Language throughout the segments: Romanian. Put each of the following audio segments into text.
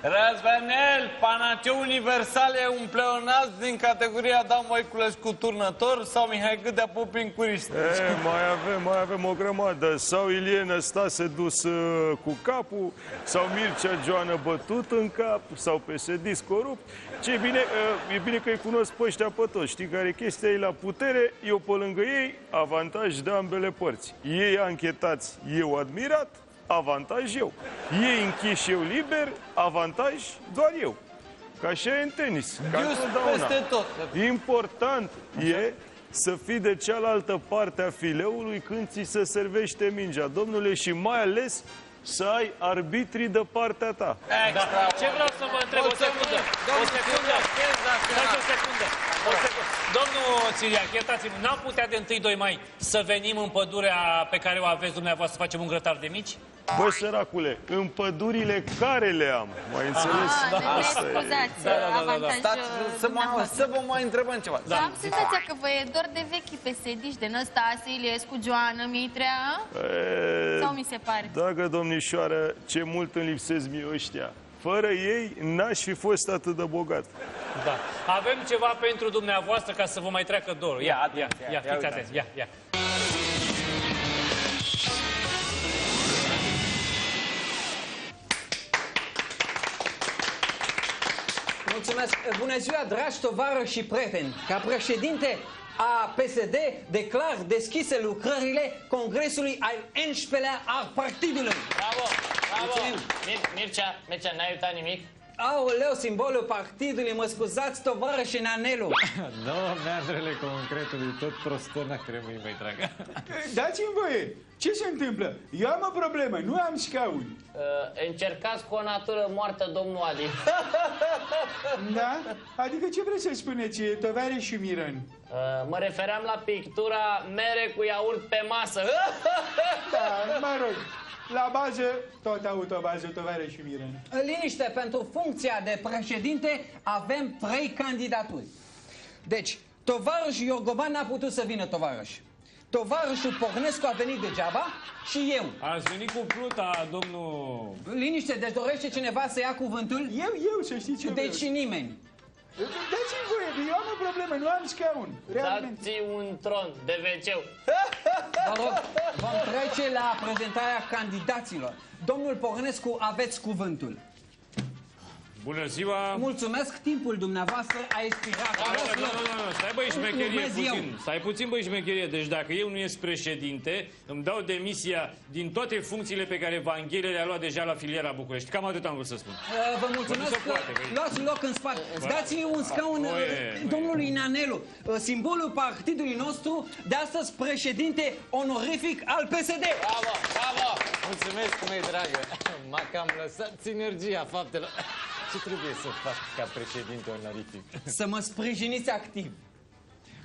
Răzvenel, Panaceu Universal e un pleonaz din categoria Dan Voiculescu turnător sau Mihai Gâdea Pupin curist. E, mai avem, mai avem o grămadă. Sau Ilie Năstase dus uh, cu capul, sau Mircea Joană bătut în cap, sau PSD corupt. Ce bine, uh, e bine că îi cunosc pe ăștia pe toți. Știi care e chestia? Ei la putere, eu pe lângă ei, avantaj de ambele părți. Ei anchetați, eu admirat, avantaj eu. Ei închiși eu liber, avantaj doar eu. Ca așa e în tenis. Ca Dius întotdeauna. peste tot. Important e să fii de cealaltă parte a fileului când ți se servește mingea, domnule, și mai ales să ai arbitrii de partea ta. Extra. Ce vreau să vă întreb? O secundă. O secundă. Stați o secundă. O secundă. Domnul Țiriac, iertați-mă, n-am putea de 1-2 mai să venim în pădurea pe care o aveți dumneavoastră să facem un grătar de mici? Bă, săracule, în pădurile care le am, mai înțeles? Ah, ne Asta e. scuzați Da, da, da, da, da. avantaj Stați uh, să, mă, dumneavoastră. să vă mai întrebăm ceva. Da. Am senzația că vă e dor de vechi pesediști, de Năstase, Iliescu, Joana, Mitrea, E, sau mi se pare? Dragă domnișoară, ce mult îmi lipsesc mie ăștia. Fără ei, n-aș fi fost atât de bogat. Da. Avem ceva pentru dumneavoastră ca să vă mai treacă dorul. Ia, Ia, ia, ia, ia, ia, fiți uitați. atenți, ia, ia. Mulțumesc! Bună ziua, dragi tovarăși și prieteni! Ca președinte a PSD declar deschise lucrările Congresului al 11-lea al partidului. Bravo, bravo! Mulțumim. Mir- Mircea, Mircea, n-ai uitat nimic? Aoleu, simbolul partidului, mă scuzați, tovarăși Nanelu! Nu, meandrele concretului, tot prostona cremui, mai dragă. Dați-mi voie. Ce se întâmplă? Eu am o problemă, nu am scaun. Uh, încercați cu o natură moartă, domnul Adi. Da? Adică ce vreți să spuneți, tovare și Miran? Uh, mă refeream la pictura mere cu iaurt pe masă. Da, mă rog. La bază, tot autobază, tovare și Miran. Liniște, pentru funcția de președinte avem trei candidaturi. Deci, tovarășul Iorgoban n-a putut să vină tovarăș. Tovarășul Pornescu a venit degeaba și eu. Ați venit cu pluta, domnul... Liniște, deci dorește cineva să ia cuvântul? Eu, eu, să știți ce Deci vreau. nimeni. Dați-mi voie, eu am o problemă, nu am scaun. Realmente. Dați un tron de wc Vă rog, vom trece la prezentarea candidaților. Domnul Pornescu, aveți cuvântul. Bună ziua! Mulțumesc, timpul dumneavoastră a expirat. Nu, nu, nu, nu, nu, stai băi șmecherie Urmez eu. puțin. Stai puțin băi șmecherie. Deci dacă eu nu ies președinte, îmi dau demisia din toate funcțiile pe care Vanghele le-a luat deja la filiera București. Cam atât am vrut să spun. Uh, Vă mulțumesc Bă, nu se că poate, că- luați loc în spate. Dați-mi un scaun Băi, uh, băi. domnului Nanelu, uh, simbolul partidului nostru, de astăzi președinte onorific al PSD. Bravo, bravo! Mulțumesc, măi dragă. M-a cam lăsat sinergia faptelor. Ce trebuie să fac ca președinte onorific? Să mă sprijiniți activ.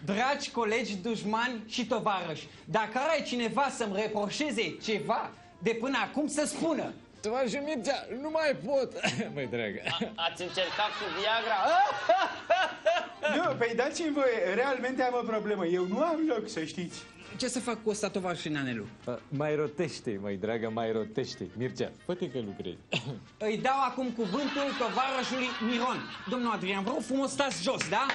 Dragi colegi, dușmani și tovarăși, dacă are cineva să-mi reproșeze ceva de până acum, să spună. Tovarășul Mircea, nu mai pot. Măi dragă. Ați încercat cu Viagra? Nu, păi dați-mi voie, realmente am o problemă. Eu nu am loc, să știți. Ce să fac cu ăsta, tovarăș Nanelu? Mai rotește, măi dragă, mai rotește. Mircea, fă-te că lucrezi. Îi dau acum cuvântul tovarășului Miron. Domnul Adrian, vreau frumos stați jos, da?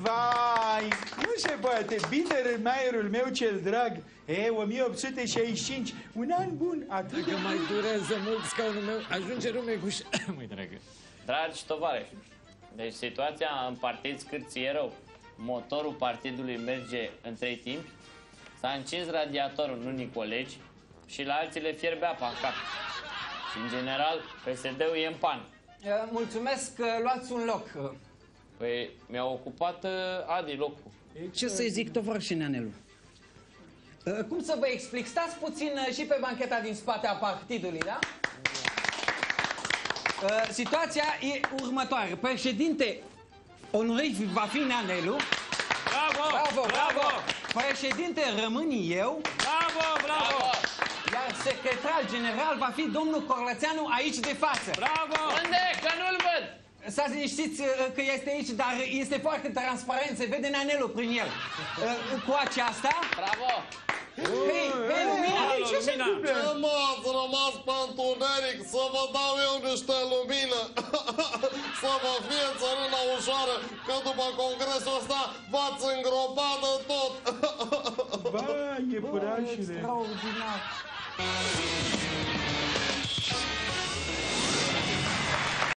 Vai, nu se poate. Binder Maierul meu cel drag. E, 1865. Un an bun, atât de Că mai durează mult scaunul meu, ajunge rumeguș. Măi dragă. Dragi tovarăși, deci situația în partid scârție e rău. Motorul partidului merge în trei timpi, s-a încins radiatorul în unii colegi și la alții le fierbe apa în cap. Și în general, PSD-ul e în pan. Uh, Mulțumesc că luați un loc. Uh, Păi mi-a ocupat uh, Adi locul. Ce să-i zic, tovarăș Nanelu? Uh, Cum să vă explic? Stați puțin uh, și pe bancheta din spate a partidului, da? Uh, Situația e următoare. Președinte onorific va fi Nanelu. Bravo! Bravo, bravo! Președinte rămân eu, Bravo, bravo! iar secretar general va fi domnul Corlățeanu aici de față. Bravo! Unde? Că nu-l văd! Să liniștiți uh, că este aici, dar este foarte transparent, se vede Nanelu prin el. Uh, Cu aceasta... Bravo! Hei, hei, Lumina! Hei, ce se întâmplă? Mă, ați rămas pe întuneric să vă dau eu niște lumină. să vă fie țărâna ușoară, că după congresul ăsta v-ați îngropat de tot. ba, e purașile. Extraordinar.